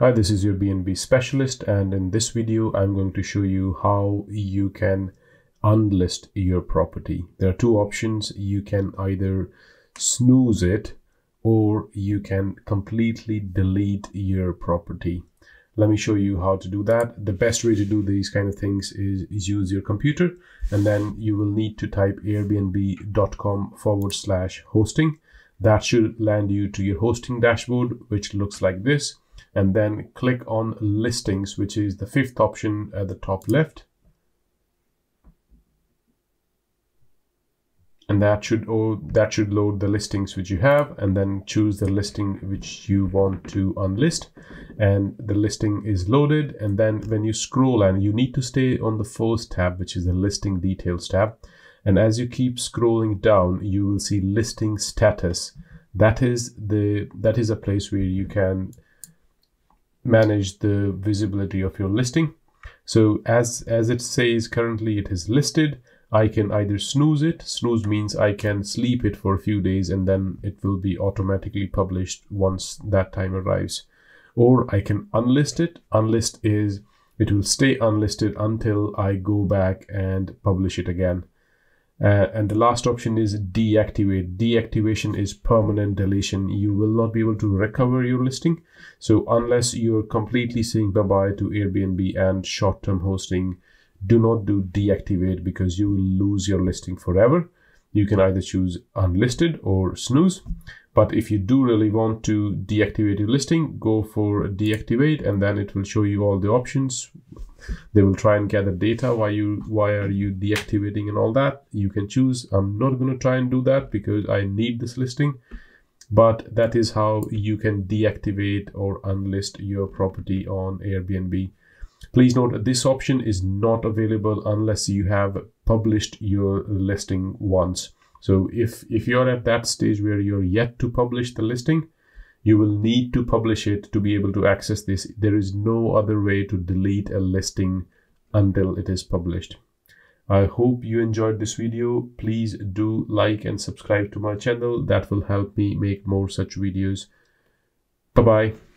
Hi, this is your BNB specialist and in this video I'm going to show you how you can unlist your property. There are two options. You can either snooze it or you can completely delete your property. Let me show you how to do that. The best way to do these kind of things is, is use your computer and then you will need to type airbnb.com forward slash hosting. That should land you to your hosting dashboard, which looks like this and then click on listings, which is the fifth option at the top left. And that should oh, that should load the listings which you have and then choose the listing which you want to unlist. And the listing is loaded. And then when you scroll and you need to stay on the first tab, which is the listing details tab. And as you keep scrolling down, you will see listing status. That is the that is a place where you can manage the visibility of your listing. So as, as it says currently it is listed, I can either snooze it. Snooze means I can sleep it for a few days and then it will be automatically published once that time arrives. Or I can unlist it. Unlist is it will stay unlisted until I go back and publish it again. Uh, and the last option is deactivate. Deactivation is permanent deletion. You will not be able to recover your listing. So unless you're completely saying bye-bye to Airbnb and short-term hosting, do not do deactivate because you will lose your listing forever. You can either choose unlisted or snooze. But if you do really want to deactivate your listing, go for deactivate and then it will show you all the options. They will try and gather data. Why you why are you deactivating and all that? You can choose. I'm not going to try and do that because i need this listing. But that is how you can deactivate or unlist your property on airbnb please note this option is not available unless you have published your listing once so if if you're at that stage where you're yet to publish the listing you will need to publish it to be able to access this. There is no other way to delete a listing until it is published. I hope you enjoyed this video. Please do like and subscribe to my channel. That will help me make more such videos. Bye-bye.